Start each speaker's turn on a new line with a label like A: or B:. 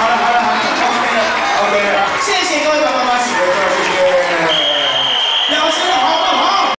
A: 好了好了好了，OK 了 OK 了，谢谢各位。